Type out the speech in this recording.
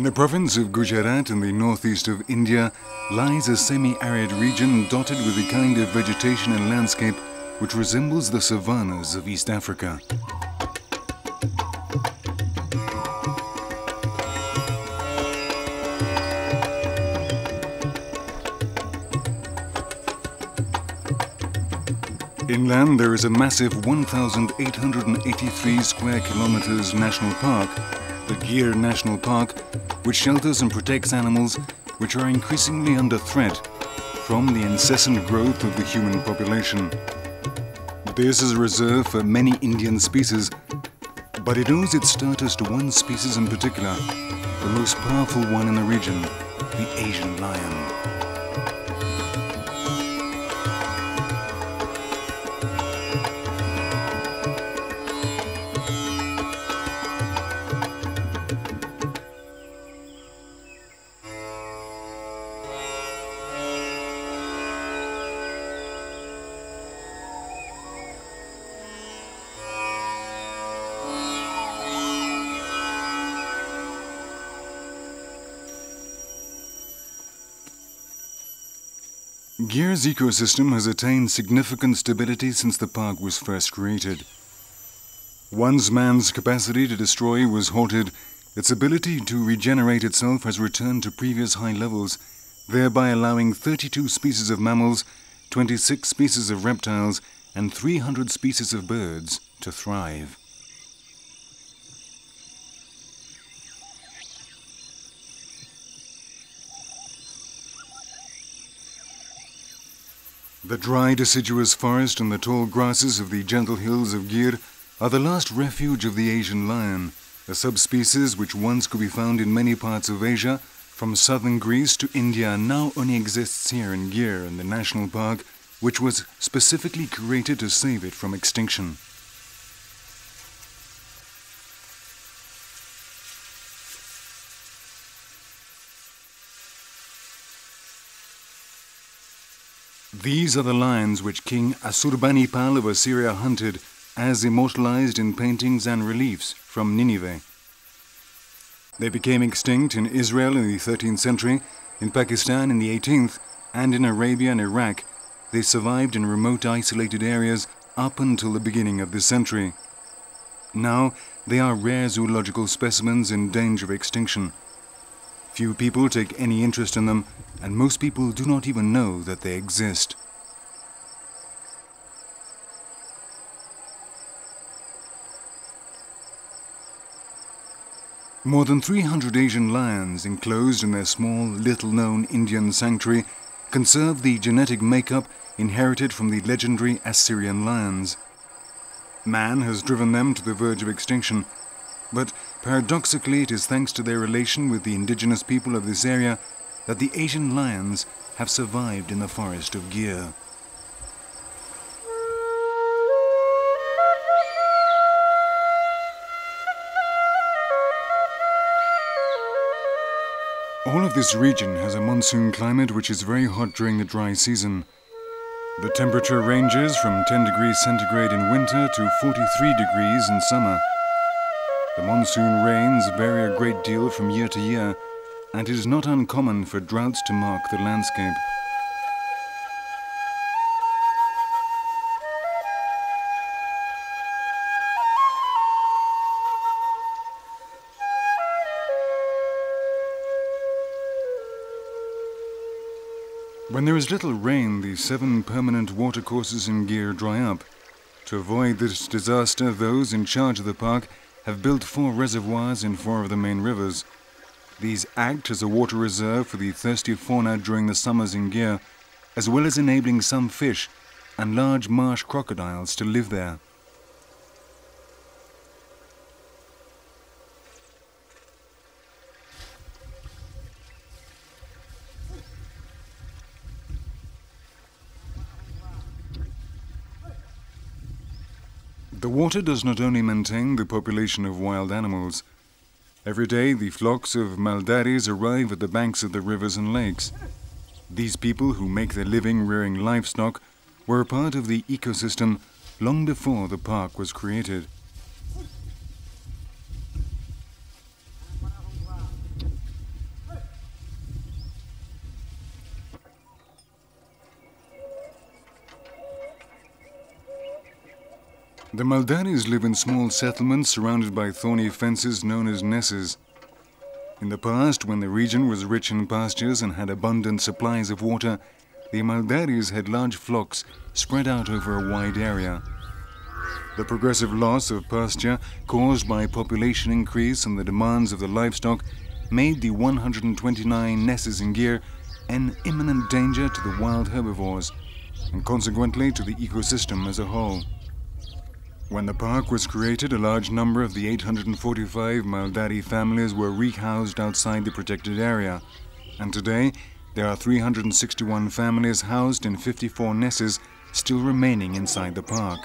In the province of Gujarat in the northeast of India lies a semi-arid region dotted with a kind of vegetation and landscape which resembles the savannas of East Africa. Inland there is a massive 1,883 square kilometers national park, the Gir National Park, which shelters and protects animals which are increasingly under threat from the incessant growth of the human population. This is a reserve for many Indian species, but it owes its status to one species in particular, the most powerful one in the region, the Asian lion. Gir's ecosystem has attained significant stability since the park was first created. Once man's capacity to destroy was halted, its ability to regenerate itself has returned to previous high levels, thereby allowing 32 species of mammals, 26 species of reptiles, and 300 species of birds to thrive. The dry deciduous forest and the tall grasses of the gentle hills of Gir are the last refuge of the Asian lion, a subspecies which once could be found in many parts of Asia, from southern Greece to India, now only exists here in Gir in the national park, which was specifically created to save it from extinction. These are the lions which King Assurbanipal of Assyria hunted, as immortalized in paintings and reliefs from Nineveh. They became extinct in Israel in the 13th century, in Pakistan in the 18th, and in Arabia and Iraq. They survived in remote isolated areas up until the beginning of this century. Now, they are rare zoological specimens in danger of extinction. Few people take any interest in them, and most people do not even know that they exist. More than 300 Asian lions enclosed in their small, little-known Indian sanctuary conserve the genetic makeup inherited from the legendary Assyrian lions. Man has driven them to the verge of extinction, but paradoxically it is thanks to their relation with the indigenous people of this area that the Asian lions have survived in the forest of Gir. All of this region has a monsoon climate which is very hot during the dry season. The temperature ranges from 10 degrees centigrade in winter to 43 degrees in summer. The monsoon rains vary a great deal from year to year, and it is not uncommon for droughts to mark the landscape. When there is little rain, the seven permanent watercourses in Gir dry up. To avoid this disaster, those in charge of the park have built four reservoirs in four of the main rivers. These act as a water reserve for the thirsty fauna during the summers in Gir, as well as enabling some fish and large marsh crocodiles to live there. The water does not only maintain the population of wild animals. Every day, the flocks of Maldharis arrive at the banks of the rivers and lakes. These people who make their living rearing livestock were a part of the ecosystem long before the park was created. The Maldharis live in small settlements surrounded by thorny fences known as nesses. In the past, when the region was rich in pastures and had abundant supplies of water, the Maldharis had large flocks spread out over a wide area. The progressive loss of pasture caused by population increase and the demands of the livestock made the 129 nesses in Gir an imminent danger to the wild herbivores and consequently to the ecosystem as a whole. When the park was created, a large number of the 845 Maldhari families were rehoused outside the protected area, and today there are 361 families housed in 54 nesses still remaining inside the park.